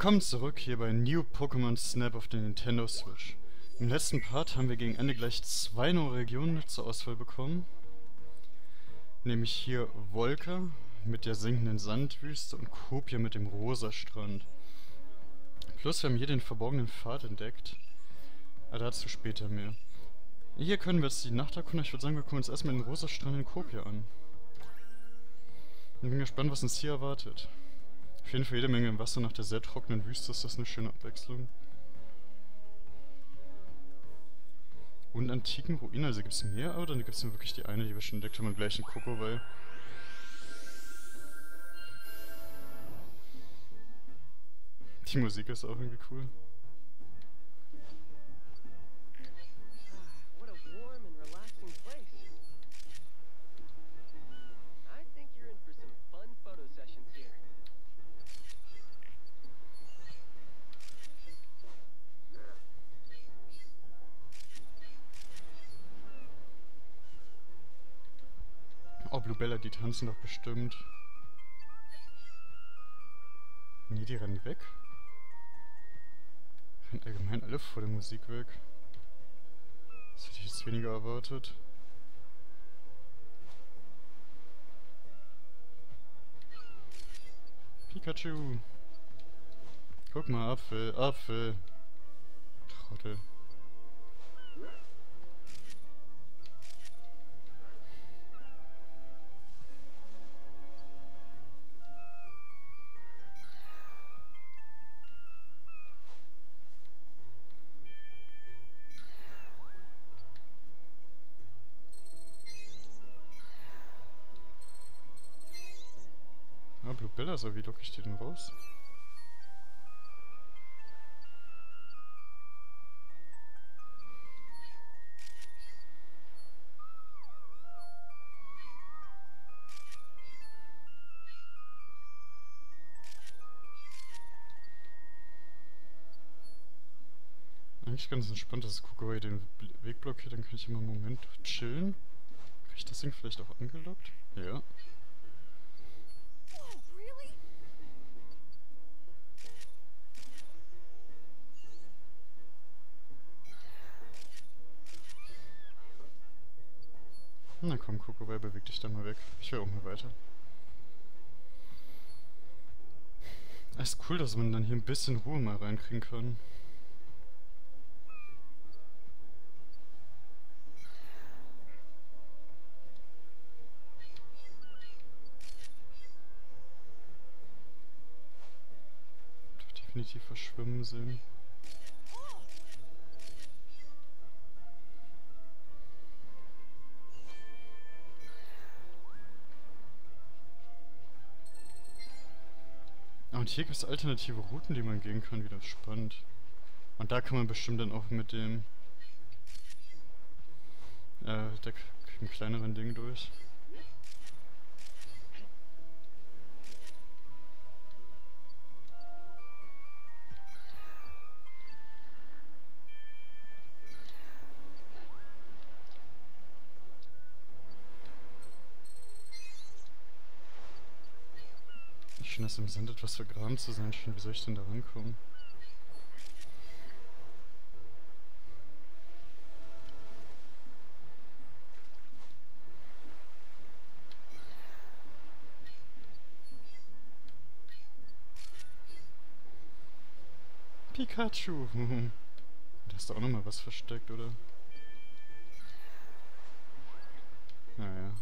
Willkommen zurück hier bei New Pokémon Snap auf der Nintendo Switch. Im letzten Part haben wir gegen Ende gleich zwei neue Regionen zur Auswahl bekommen. Nämlich hier Volker mit der sinkenden Sandwüste und Kopia mit dem rosa Strand. Plus wir haben hier den verborgenen Pfad entdeckt. Aber dazu später mehr. Hier können wir jetzt die Nacht erkunden. Ich würde sagen, wir gucken uns erstmal den rosa Strand in Kopia an. Ich bin gespannt, was uns hier erwartet. Auf jeden Fall jede Menge Wasser nach der sehr trockenen Wüste ist das eine schöne Abwechslung. Und antiken Ruinen, also gibt es mehr, oder gibt es nur wirklich die eine, die wir schon entdeckt haben, im gleichen Kokowai. Die Musik ist auch irgendwie cool. Bluebella, die tanzen doch bestimmt. Nee, die rennen weg. Rennen allgemein alle vor der Musik weg. Das hätte ich jetzt weniger erwartet. Pikachu! Guck mal, Apfel, Apfel. Trottel. Bilder, so wie locke ich die denn raus? Eigentlich ganz entspannt, dass Kukoi den Weg blockiert, dann kann ich immer einen Moment chillen. Krieg ich das Ding vielleicht auch angelockt? Ja. Na komm, Kokowai, beweg dich da mal weg. Ich will auch mal weiter. Es ist cool, dass man dann hier ein bisschen Ruhe mal reinkriegen kann. Definitiv verschwimmen sehen. Und hier gibt es alternative Routen, die man gehen kann. Wieder spannend. Und da kann man bestimmt dann auch mit dem... Äh, der, dem kleineren Ding durch. Das im Sand etwas vergraben zu sein. Schon, wie soll ich denn da rankommen? Pikachu! da ist da auch nochmal was versteckt, oder? Naja.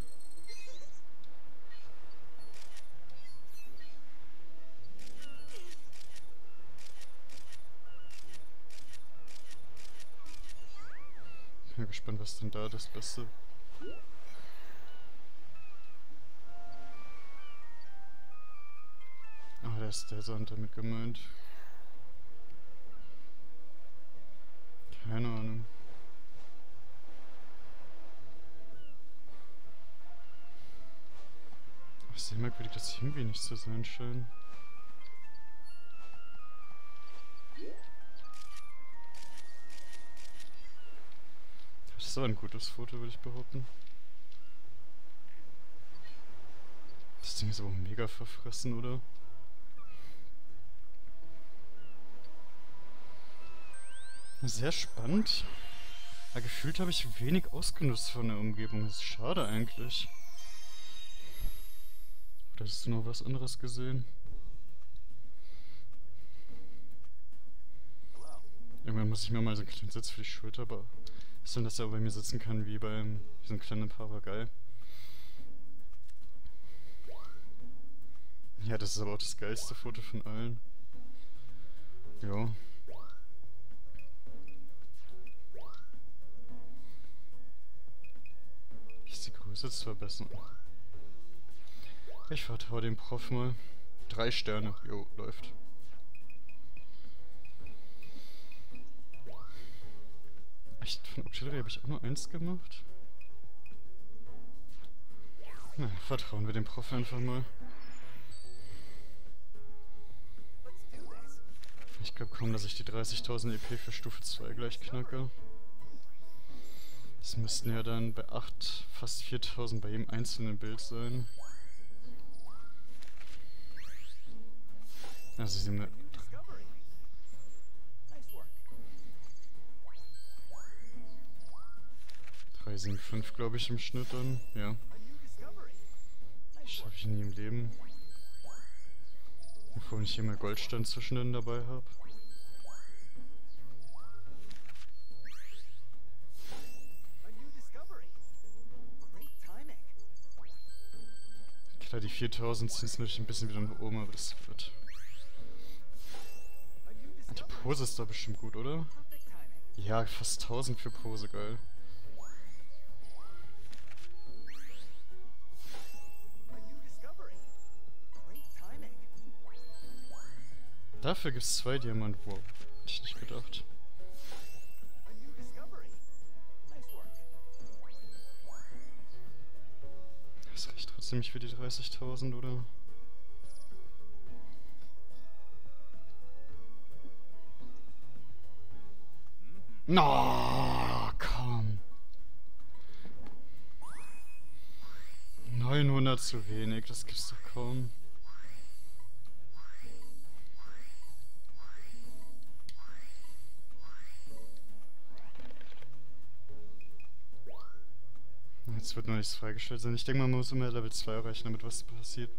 Gespannt, was denn da das Beste... Ah, da ist der Sand damit gemeint. Keine Ahnung. Ach, sehr merkwürdig, dass hier irgendwie nicht zu sein scheint. Aber ein gutes Foto, würde ich behaupten. Das Ding ist aber mega verfressen, oder? Sehr spannend. Aber gefühlt habe ich wenig ausgenutzt von der Umgebung. Das ist schade eigentlich. Oder hast du noch was anderes gesehen? Irgendwann muss ich mir mal so einen kleinen Sitz für die Schulter basteln, dass er bei mir sitzen kann, wie beim wie so ein kleiner Papagei. Ja, das ist aber auch das geilste Foto von allen. Ja. Ich die Größe zu verbessern. Ich vertraue dem Prof mal. Drei Sterne. Jo, läuft. Echt? Von Auxiliary habe ich auch nur eins gemacht? Na, vertrauen wir dem Prof einfach mal. Ich glaube kaum, dass ich die 30.000 EP für Stufe 2 gleich knacke. Das müssten ja dann bei 8 fast 4.000 bei jedem einzelnen Bild sein. Also sie haben 3,75 glaube ich im Schnitt dann, ja. Schaffe ich nie im Leben. Bevor ich hier mal Goldstand zwischendrin dabei habe. Klar, die 4000 sind natürlich ein bisschen wieder nach oben, aber das wird... Die Pose ist da bestimmt gut, oder? Ja, fast 1000 für Pose, geil. Dafür gibt es zwei Diamanten. Wow, hätte ich nicht gedacht. Das reicht trotzdem nicht für die 30.000, oder? Na, no, komm. 900 zu wenig, das gibt's doch kaum. Jetzt wird noch nichts freigestellt sein. Ich denke, man muss immer Level 2 erreichen, damit was passiert.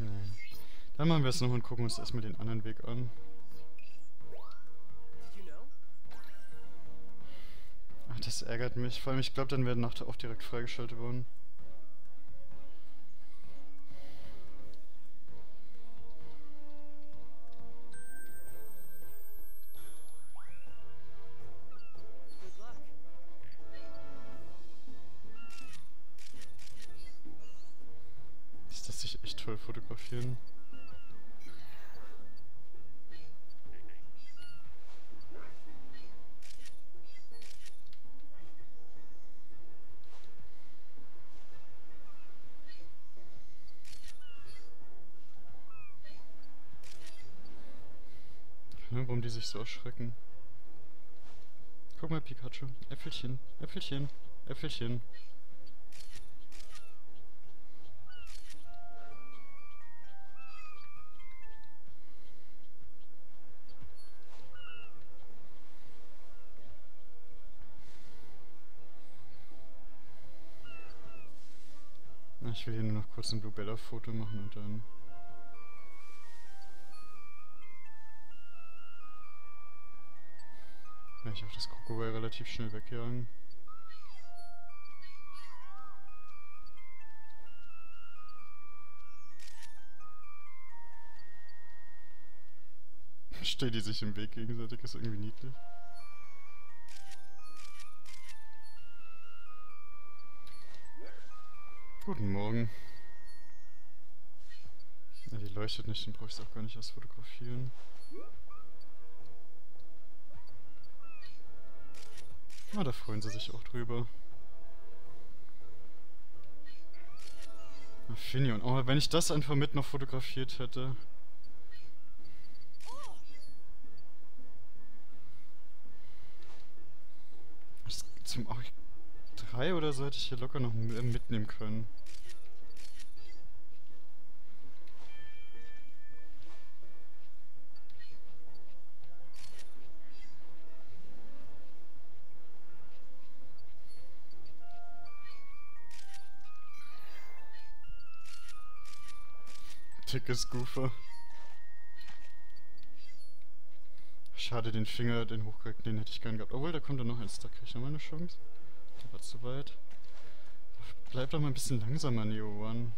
Nee. Dann machen wir es noch und gucken uns erstmal den anderen Weg an. Ach, das ärgert mich. Vor allem, ich glaube, dann werden Nacht auch direkt freigeschaltet worden. Fotografieren. warum die sich so erschrecken. Guck mal, Pikachu. Äpfelchen, Äpfelchen, Äpfelchen. Ich will hier nur noch kurz ein Blue Bella Foto machen und dann... Ja, ich auch das Krokodil relativ schnell wegjagen. Stehen die sich im Weg gegenseitig, ist irgendwie niedlich. Guten Morgen. Ja, die leuchtet nicht, den brauche ich auch gar nicht erst fotografieren. Ah, da freuen sie sich auch drüber. Finion. Oh, wenn ich das einfach mit noch fotografiert hätte. Das zum auch drei oder so hätte ich hier locker noch mitnehmen können. Dickes Goofer. Schade, den Finger, den hochgereckten, den hätte ich gern gehabt. Obwohl, da kommt dann noch eins, da kriege ich nochmal eine Chance. Der war zu weit. Bleib doch mal ein bisschen langsamer, Neo One.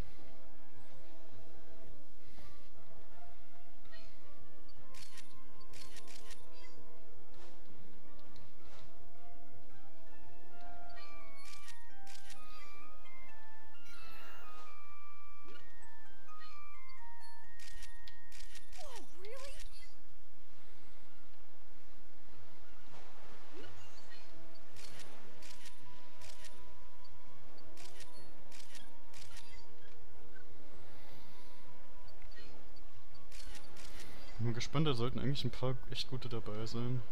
Gespannt, da sollten eigentlich ein paar echt gute dabei sein.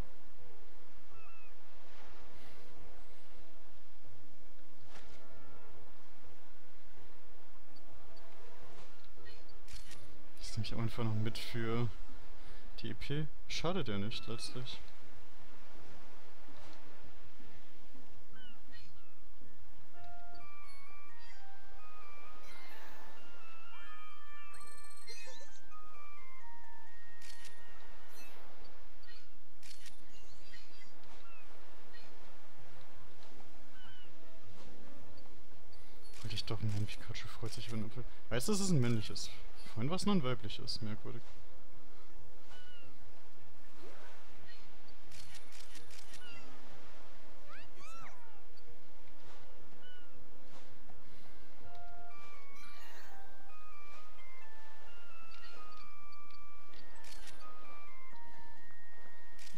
Das nehme ich einfach noch mit für die EP. Schadet ja nicht letztlich. Weißt du, dass es ein männliches? Vorhin war es nur ein weibliches. Merkwürdig.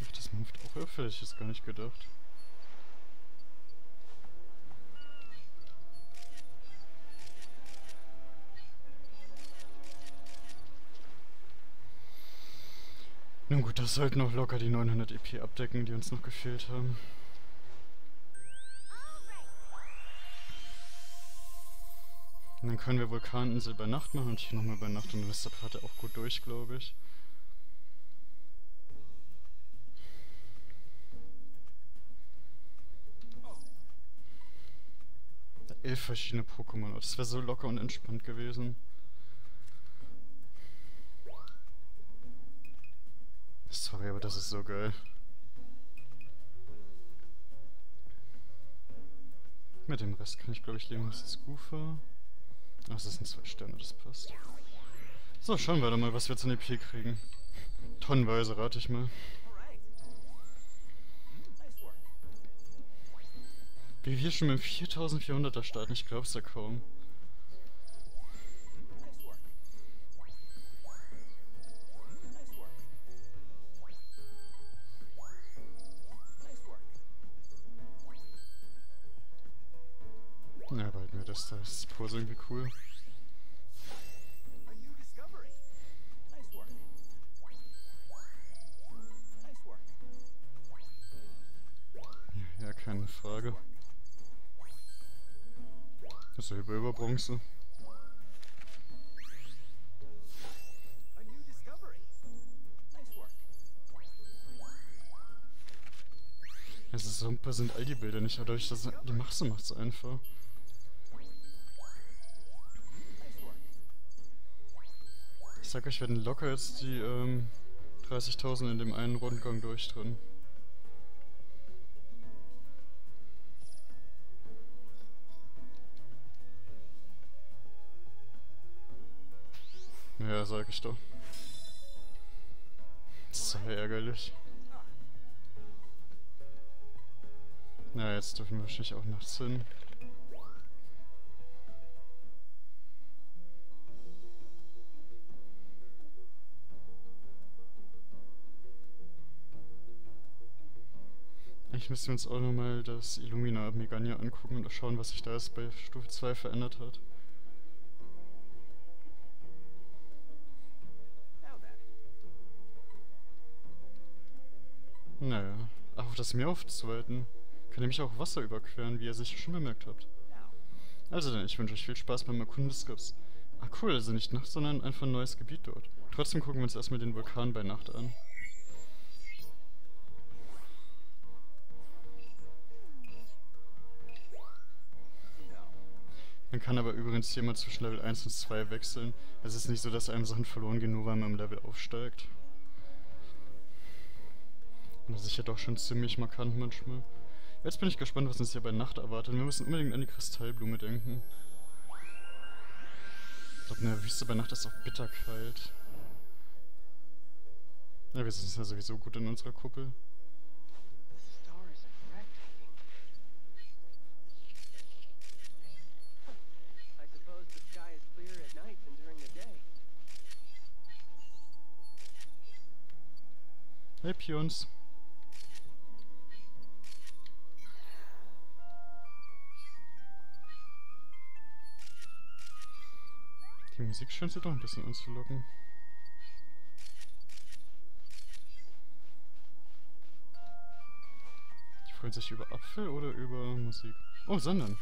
Ach, das moved auch öfter, hätte ich jetzt gar nicht gedacht. Nun gut, das sollten noch locker die 900 EP abdecken, die uns noch gefehlt haben. Und dann können wir Vulkaninsel bei Nacht machen und hier nochmal bei Nacht und dann ist der Part auch gut durch, glaube ich. Elf verschiedene Pokémon, das wäre so locker und entspannt gewesen. Sorry, aber das ist so geil. Mit dem Rest kann ich glaube ich leben. Das ist Goofer. Ach, das sind zwei Sterne, das passt. So, schauen wir doch mal, was wir jetzt in EP kriegen. Tonnenweise, rate ich mal. Wie wir schon mit dem 4400er starten, ich glaub's ja kaum. Das, das ist die Pose irgendwie cool. Ja, keine Frage. Das ist über Bronze. Es ist super sind all die Bilder nicht, dadurch, dass die Masse macht es einfach. Sag euch, werden locker jetzt die ähm, 30.000 in dem einen Rundgang durch. Ja, sag ich doch. Sehr ärgerlich. Na, jetzt dürfen wir wahrscheinlich auch nachts hin. Eigentlich müssen wir uns auch nochmal das Illumina Megania angucken und schauen, was sich da jetzt bei Stufe 2 verändert hat. Naja. Ach, auf das Meer aufzuweiten. Kann nämlich auch Wasser überqueren, wie ihr sicher schon bemerkt habt. Also dann, ich wünsche euch viel Spaß beim Erkunden des Skripts. Ah cool, also nicht Nacht, sondern einfach ein neues Gebiet dort. Trotzdem gucken wir uns erstmal den Vulkan bei Nacht an. Man kann aber übrigens hier mal zwischen Level 1 und 2 wechseln. Es ist nicht so, dass einem Sachen verloren gehen, nur weil man im Level aufsteigt. Und das ist ja doch schon ziemlich markant manchmal. Jetzt bin ich gespannt, was uns hier bei Nacht erwartet. Wir müssen unbedingt an die Kristallblume denken. Ich glaube, in der Wüste bei Nacht ist auch bitterkalt. Ja, wir sind ja sowieso gut in unserer Kuppel. Pions. Die Musik scheint sie doch ein bisschen anzulocken. Die freuen sich über Apfel oder über Musik? Oh, sondern.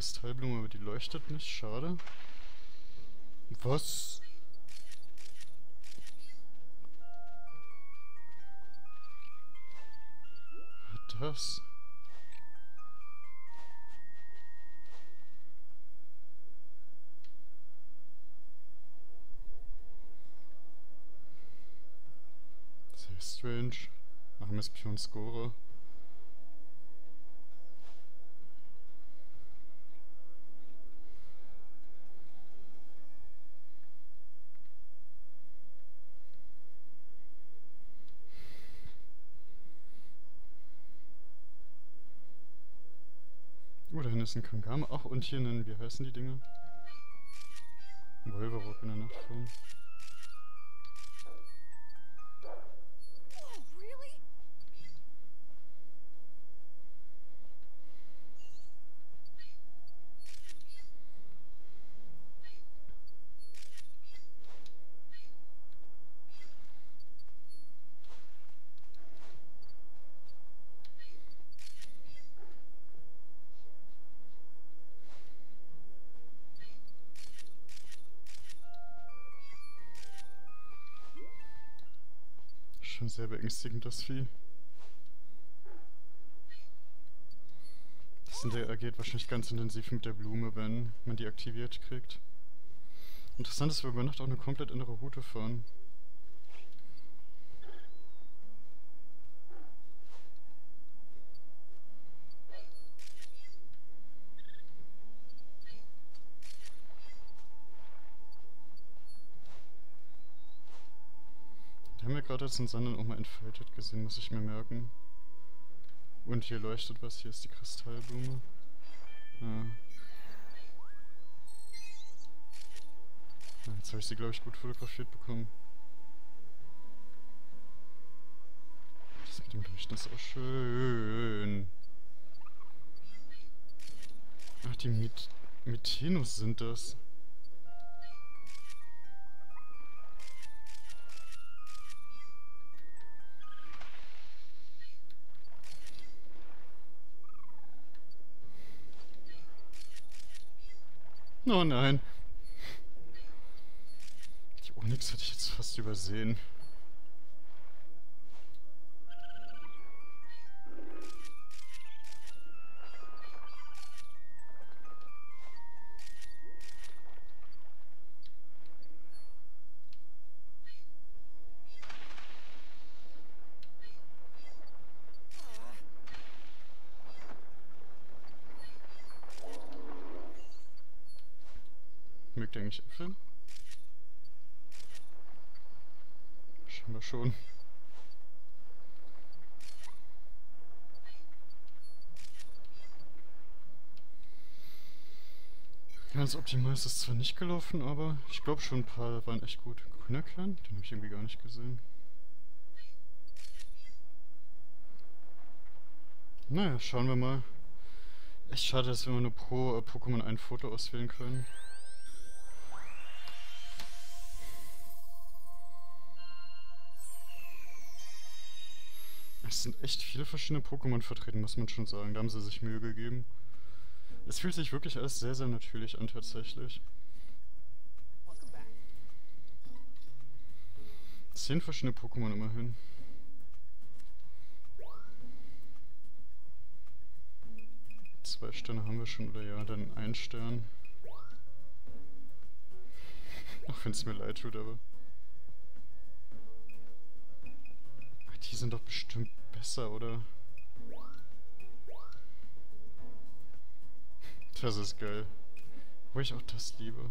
Kristallblume, aber die leuchtet nicht. Schade. Was? das? Sehr strange. Machen wir Spion Score. Ein Kangama. Ach, und hier ein, wie heißen die Dinger? Wolverock in der Nachtform. Schon sehr beängstigend, das Vieh. Das interagiert wahrscheinlich ganz intensiv mit der Blume, wenn man die aktiviert kriegt. Interessant ist, wir über Nacht auch eine komplett andere Route fahren. Den Sand auch mal entfaltet gesehen, muss ich mir merken. Und hier leuchtet was, hier ist die Kristallblume. Ja jetzt habe ich sie, glaube ich, gut fotografiert bekommen. Das mit dem Leuchten ist auch schön. Ach, die Met Methenus sind das. Oh nein. Die Onyx hatte ich jetzt fast übersehen. Eigentlich Äpfel? Scheinbar schon. Ganz optimal ist es zwar nicht gelaufen, aber ich glaube schon ein paar waren echt gut. Grüner Kern? Den habe ich irgendwie gar nicht gesehen. Naja, schauen wir mal. Echt schade, dass wir nur pro äh, Pokémon ein Foto auswählen können. Es sind echt viele verschiedene Pokémon vertreten, muss man schon sagen. Da haben sie sich Mühe gegeben. Es fühlt sich wirklich alles sehr, sehr natürlich an, tatsächlich. Zehn verschiedene Pokémon immerhin. Zwei Sterne haben wir schon, oder ja, dann ein Stern. Auch wenn es mir leid tut, aber... Die sind doch bestimmt besser, oder? Das ist geil. Wo ich auch das liebe.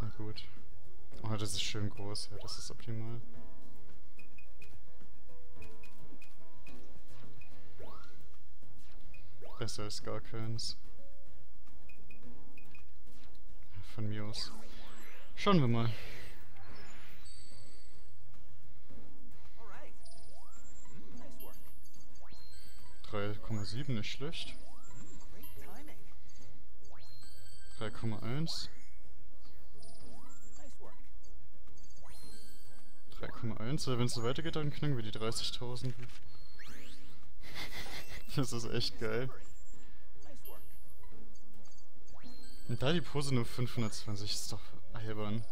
Na gut. Oh, das ist schön groß. Ja, das ist optimal. Besser als gar keins. Von mir aus. Schauen wir mal. 3,7 nicht schlecht. 3,1. 3,1. Wenn es so weitergeht, dann knacken wir die 30.000. das ist echt geil. Da die Pose nur 520 ist doch albern.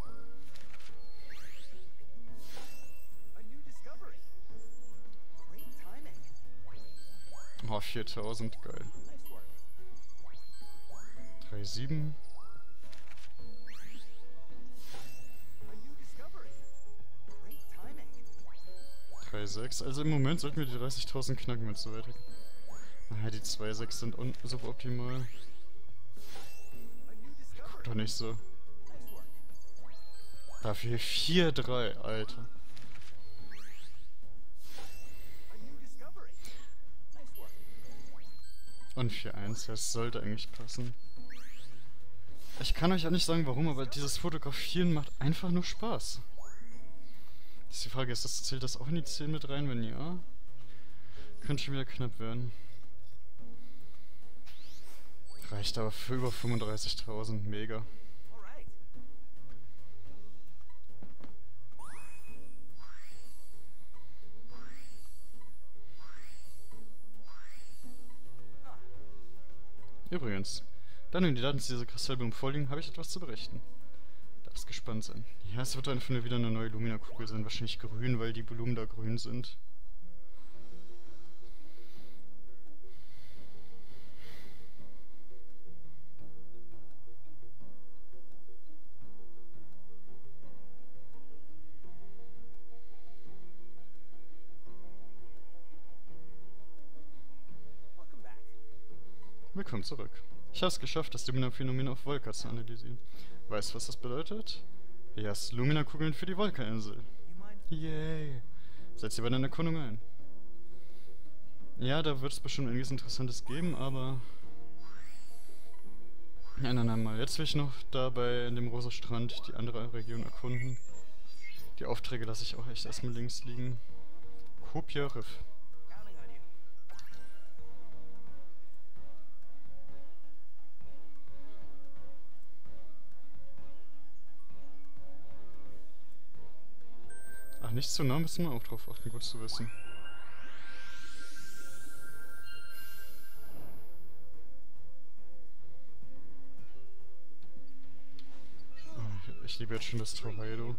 Oh, 4000, geil. 3,7. 3,6. Also im Moment sollten wir die 30.000 knacken, wenn es so weitergeht. Naja, die 2,6 sind suboptimal. Doch nicht so. Dafür 4,3, Alter. Und 4-1, das sollte eigentlich passen. Ich kann euch auch nicht sagen warum, aber dieses Fotografieren macht einfach nur Spaß. Ist die Frage, ist das, zählt das auch in die 10 mit rein? Wenn ja, könnte schon wieder knapp werden. Reicht aber für über 35.000, mega. Übrigens, da nun die Daten zu dieser Kristallblumen vorliegen, habe ich etwas zu berichten. Darfst gespannt sein. Ja, es wird einfach wieder eine neue Lumina-Kugel sein. Wahrscheinlich grün, weil die Blumen da grün sind. Willkommen zurück. Ich habe es geschafft, das Lumina-Phänomen auf Volca zu analysieren. Weißt du, was das bedeutet? Ja, Lumina-Kugeln für die Volca-Insel. Yay! Setz dir bei deiner Erkundung ein. Ja, da wird es bestimmt irgendwas Interessantes geben, aber... Ja, nein, nein, mal. Jetzt will ich noch da bei dem Rosa Strand die andere Region erkunden. Die Aufträge lasse ich auch echt erstmal links liegen. Kopia Riff. Nicht zu nah, müssen wir auch drauf achten, gut zu wissen. Oh, ich liebe jetzt schon das Tornado.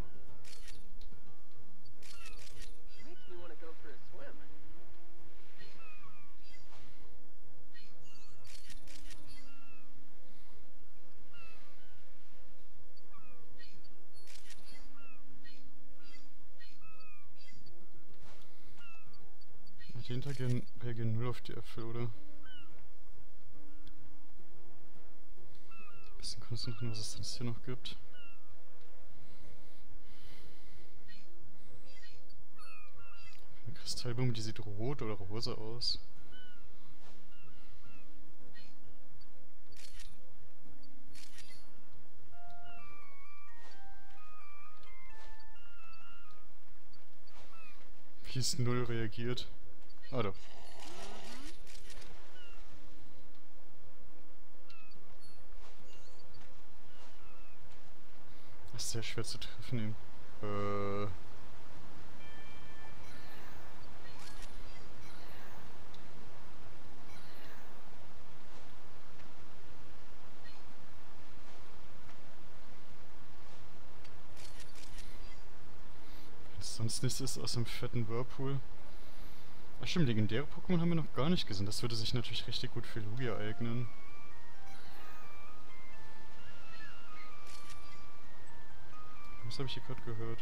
die Äpfel, oder? Ein bisschen konzentrieren, was es denn hier noch gibt. Eine Kristallblume, die sieht rot oder rosa aus. Wie ist null reagiert. Ah doch. Das ist sehr schwer zu treffen. Äh. sonst nichts ist aus dem fetten Whirlpool. Ach stimmt, legendäre Pokémon haben wir noch gar nicht gesehen. Das würde sich natürlich richtig gut für Lugia eignen. Was habe ich hier gerade gehört?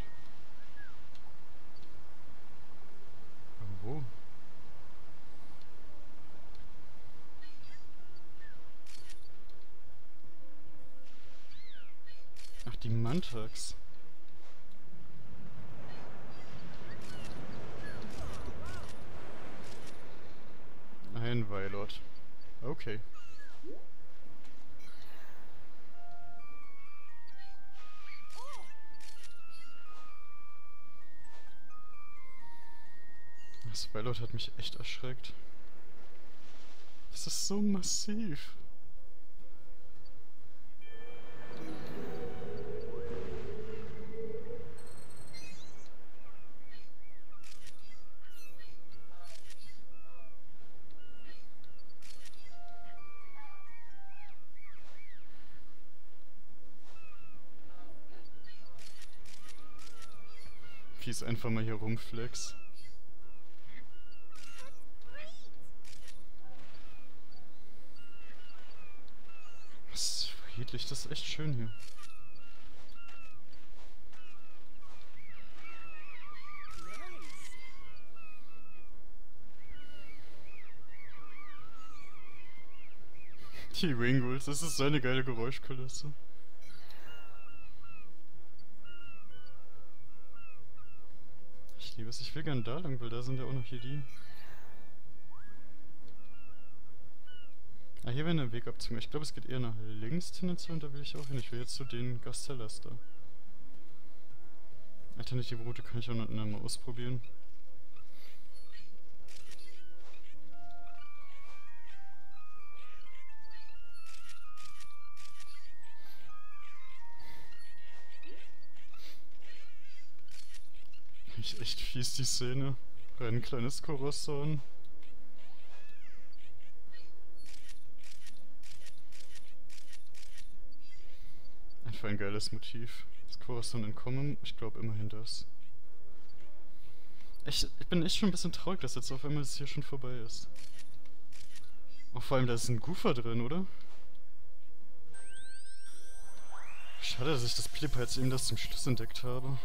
Aber wo? Ach, die Mantax. Ein Weilot. Okay. Das Weilot hat mich echt erschreckt. Das ist so massiv. Fies einfach mal hier rumflex. Friedlich, das ist echt schön hier. Die Wingulls, das ist so eine geile Geräuschkulisse. Ich liebe es. Ich will gerne da lang, weil da sind ja auch noch hier die. Ah, hier wäre ein Weg abzwingen. Ich glaube, es geht eher nach links tendenziell und da will ich auch hin. Ich will jetzt zu den Gastellas da. Alternative Route kann ich auch noch mal ausprobieren. ich echt fies, die Szene. Rein kleines Korosson. Einfach ein geiles Motiv. Das Korosson entkommen, ich glaube immerhin das. Ich, ich bin echt schon ein bisschen traurig, dass jetzt auf einmal das hier schon vorbei ist. Auch vor allem, da ist ein Goofer drin, oder? Schade, dass ich das Pilipper jetzt eben das zum Schluss entdeckt habe.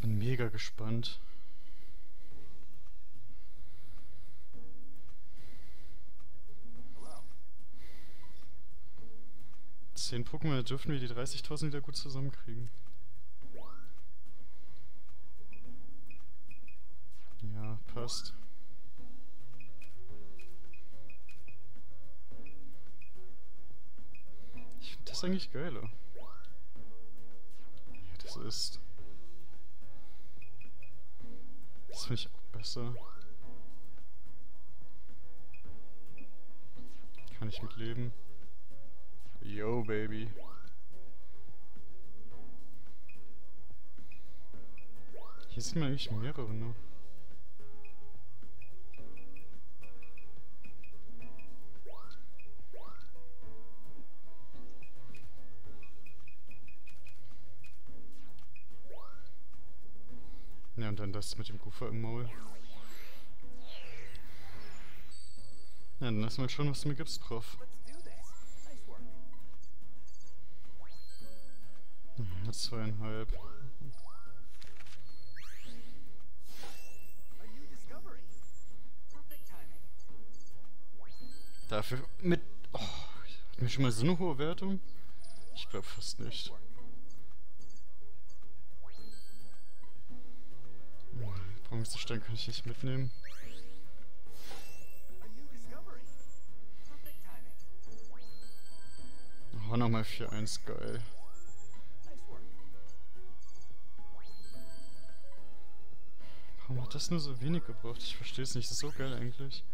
Bin mega gespannt. Zehn Pokémon, dürfen wir die 30.000 wieder gut zusammenkriegen. Ja, passt. Ich finde das eigentlich geiler. Ja, das ist... Das finde ich auch besser. Kann ich mit leben. Yo, Baby. Hier sind eigentlich mehrere, ne? Ja, und dann das mit dem Kufer im Maul. Ja, dann lass mal schauen, was du mir gibst, Prof. zweieinhalb. Dafür mit... Oh, hat mir schon mal so eine hohe Wertung? Ich glaube fast nicht. Bronzestein kann ich nicht mitnehmen. Oh, nochmal 4-1, geil. Warum hat das nur so wenig gebraucht? Ich verstehe es nicht. Das ist so geil eigentlich.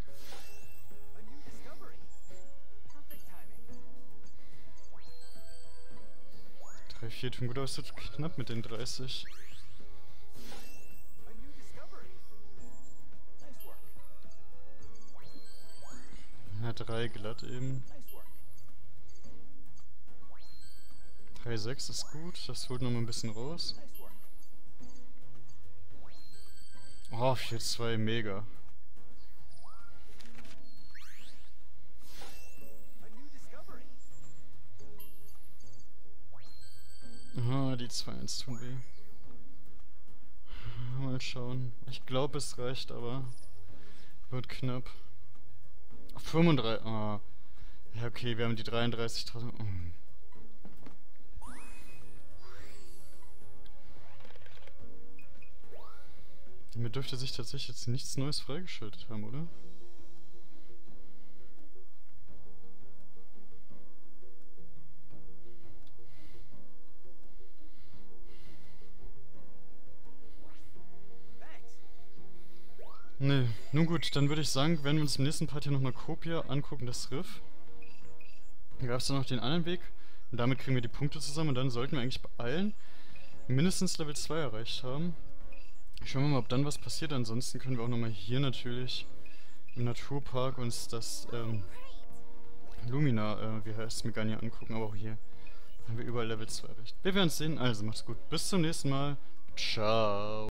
3, 4 tun gut, aber es wird knapp mit den 30. A new discovery. Nice work. Ja, 3 glatt eben. Nice work. 3, 6 ist gut. Das holt nochmal ein bisschen raus. Oh, 4, 2, mega. A new discovery. Aha, die 2, 1 tun weh. Mal schauen. Ich glaube, es reicht, aber wird knapp. 35. Ah. Ja, okay, wir haben die 33.000. Damit dürfte sich tatsächlich jetzt nichts Neues freigeschaltet haben, oder? Nee, nun gut, dann würde ich sagen, werden wir uns im nächsten Part hier nochmal Kopia angucken, das Riff. Da gab es dann noch den anderen Weg. Und damit kriegen wir die Punkte zusammen und dann sollten wir eigentlich bei allen mindestens Level 2 erreicht haben. Schauen wir mal, ob dann was passiert. Ansonsten können wir auch nochmal hier natürlich im Naturpark uns das ähm, Lumina, äh, wie heißt es, Megania angucken. Aber auch hier haben wir überall Level 2 erreicht. Wir werden es sehen. Also macht's gut. Bis zum nächsten Mal. Ciao.